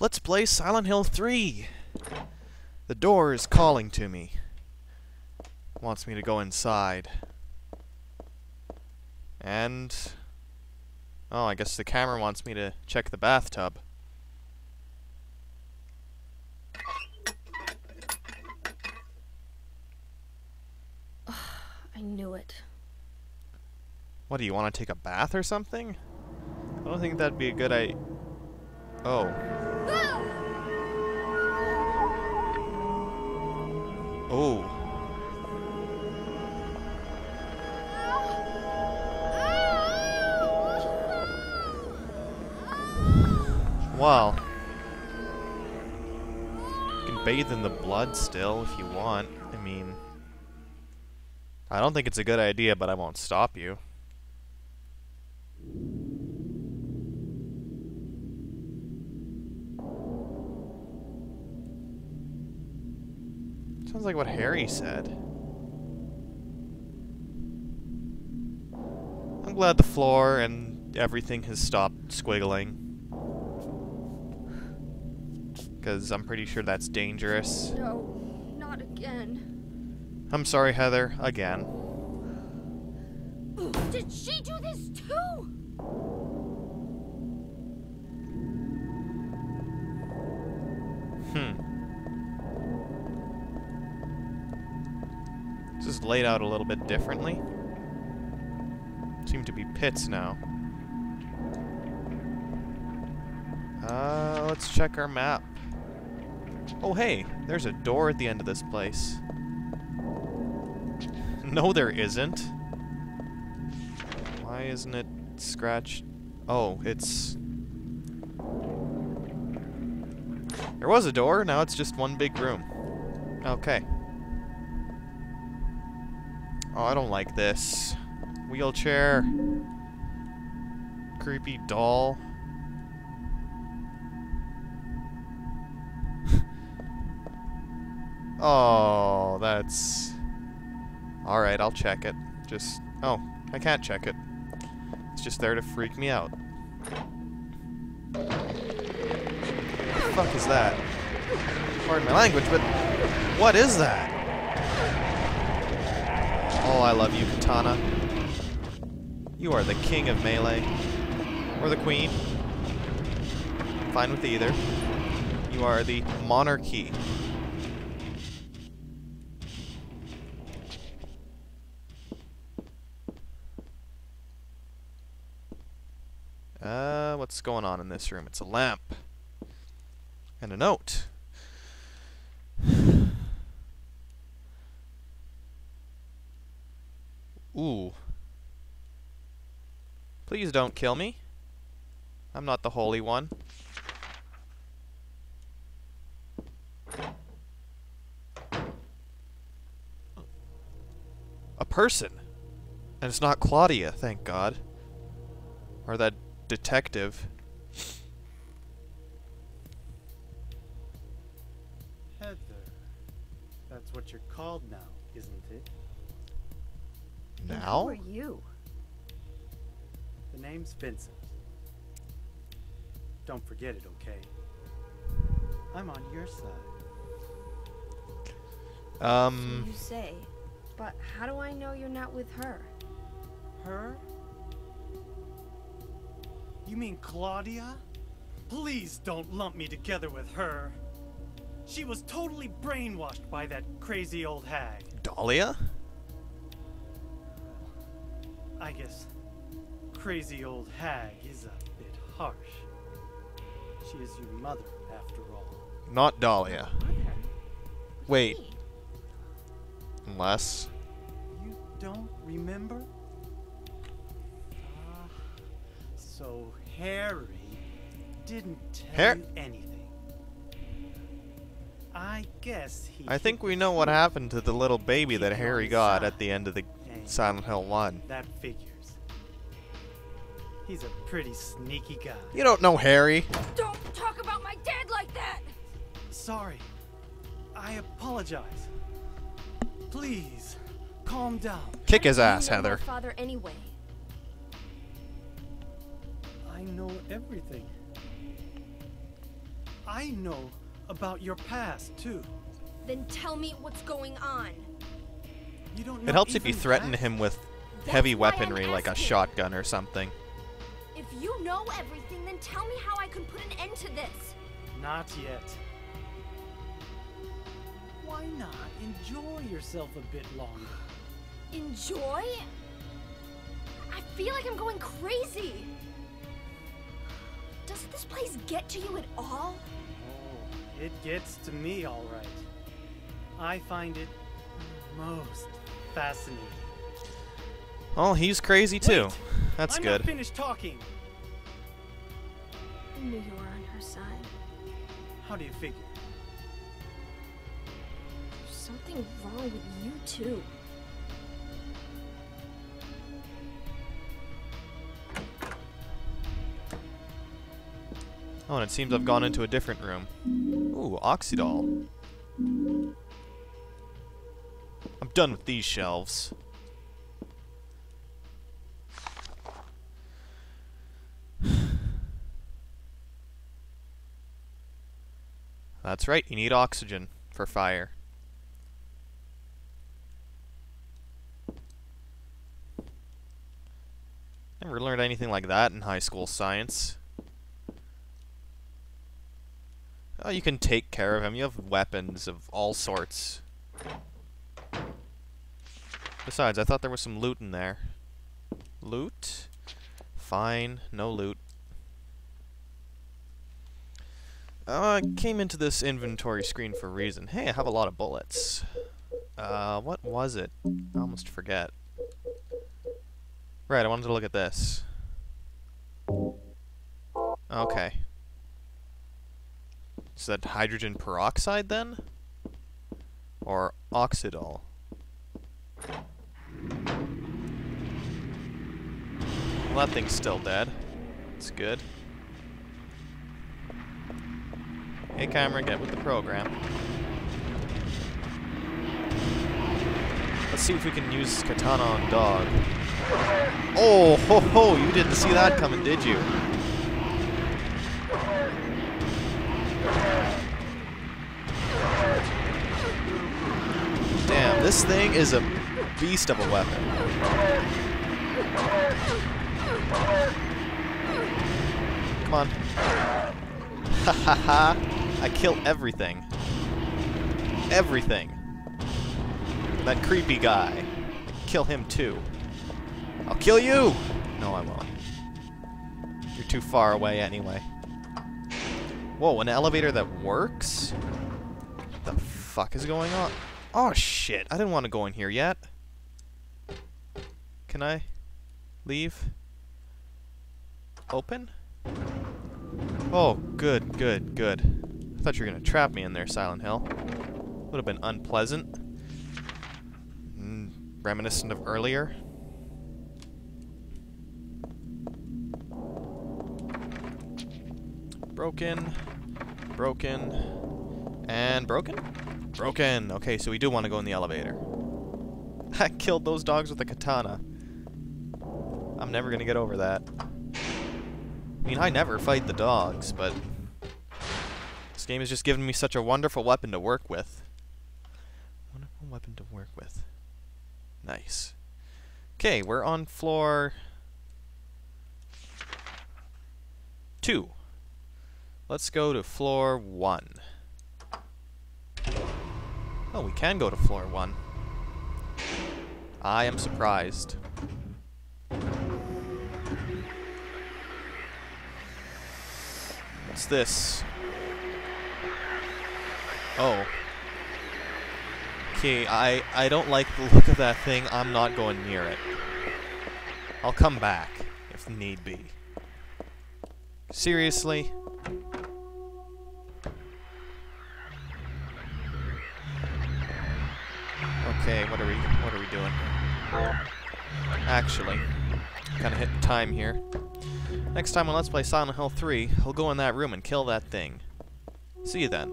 Let's play Silent Hill 3! The door is calling to me. Wants me to go inside. And... Oh, I guess the camera wants me to check the bathtub. I knew it. What, do you want to take a bath or something? I don't think that'd be a good idea. Oh. Oh. Well. You can bathe in the blood still if you want. I mean... I don't think it's a good idea, but I won't stop you. Sounds like what Harry said. I'm glad the floor and everything has stopped squiggling. Because I'm pretty sure that's dangerous. No, not again. I'm sorry, Heather, again. Did she do this too? Hmm. Laid out a little bit differently. Seem to be pits now. Uh, let's check our map. Oh hey, there's a door at the end of this place. No, there isn't. Why isn't it scratched? Oh, it's... There was a door, now it's just one big room. Okay. Oh, I don't like this. Wheelchair. Creepy doll. oh, that's... Alright, I'll check it. Just... Oh, I can't check it. It's just there to freak me out. What the fuck is that? Pardon my language, but what is that? Oh, I love you, Katana. You are the king of melee. Or the queen. Fine with either. You are the monarchy. Uh, what's going on in this room? It's a lamp. And a note. Ooh. Please don't kill me. I'm not the Holy One. A person. And it's not Claudia, thank God. Or that detective. Heather. That's what you're called now, isn't it? Now? Who are you? The name's Vincent. Don't forget it, okay? I'm on your side. Um, You say. But how do I know you're not with her? Her? You mean Claudia? Please don't lump me together with her. She was totally brainwashed by that crazy old hag. Dahlia? I guess crazy old hag is a bit harsh. She is your mother, after all. Not Dahlia. Mother? Wait. Unless. You don't remember? Ah, so Harry didn't tell Har- you anything. I guess he. I think we know what happened to the little baby that Harry got at the end of the Dang, Silent Hill 1. That figures. He's a pretty sneaky guy. You don't know Harry. Don't talk about my dad like that! Sorry. I apologize. Please, calm down. Kick his How do you ass, Heather. My father anyway. I know everything. I know about your past, too. Then tell me what's going on. You don't know It helps if you threaten that? him with That's heavy weaponry like a shotgun or something. If you know everything, then tell me how I can put an end to this. Not yet. Why not enjoy yourself a bit longer? Enjoy? I feel like I'm going crazy. Doesn't this place get to you at all? Oh, it gets to me all right. I find it most fascinating. Oh, he's crazy too. Wait, That's I'm good. not finished talking. I knew you were on her side. How do you figure? There's something wrong with you, too. Oh, and it seems I've gone into a different room. Ooh, Oxydol. I'm done with these shelves. That's right, you need oxygen for fire. Never learned anything like that in high school science. Oh, you can take care of him. You have weapons of all sorts. Besides, I thought there was some loot in there. Loot? Fine, no loot. Uh, I came into this inventory screen for a reason. Hey, I have a lot of bullets. Uh, what was it? I almost forget. Right, I wanted to look at this. Okay. Is that hydrogen peroxide then? Or oxidol? Well, that thing's still dead. It's good. Hey camera, get with the program. Let's see if we can use katana on dog. Oh, ho ho, you didn't see that coming, did you? Damn, this thing is a beast of a weapon. On. Ha ha ha. I kill everything. Everything. That creepy guy. Kill him too. I'll kill you! No, I won't. You're too far away anyway. Whoa, an elevator that works? What the fuck is going on? Oh shit, I didn't want to go in here yet. Can I leave? Open? Oh, good, good, good. I thought you were gonna trap me in there, Silent Hill. Would have been unpleasant. Mm, reminiscent of earlier. Broken. Broken. And broken? Broken. Okay, so we do want to go in the elevator. I killed those dogs with a katana. I'm never gonna get over that. I mean, I never fight the dogs, but this game has just given me such a wonderful weapon to work with. Wonderful weapon to work with. Nice. Okay, we're on floor two. Let's go to floor one. Oh, we can go to floor one. I am surprised. What's this? Oh. Okay, I, I don't like the look of that thing. I'm not going near it. I'll come back, if need be. Seriously? Okay, what are we what are we doing? Actually, kind of hit time here. Next time on Let's Play Silent Hill 3, I'll go in that room and kill that thing. See you then.